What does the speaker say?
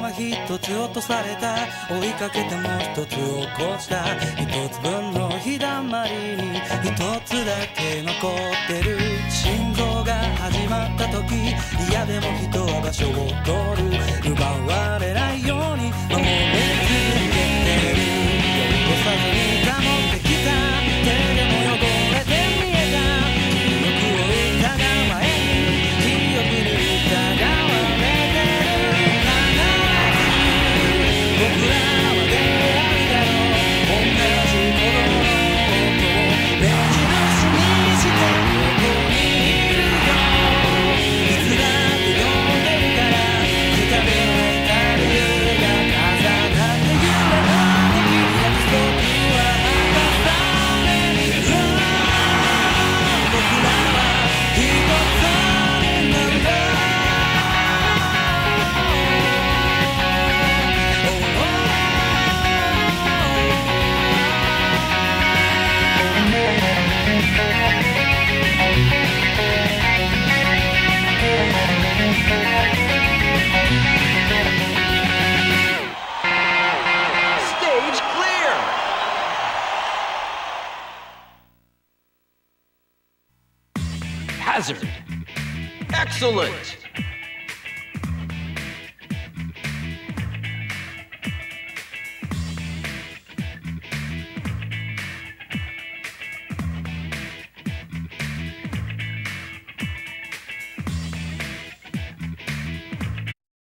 一つ落とされた。追いかけても一つ起こした。一つ分の日だまりに一つだけ残ってる。心臓が始まった時嫌でも人は場所を取る。hazard. Excellent.